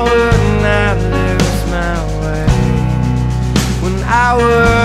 I wouldn't I lose my way? When I would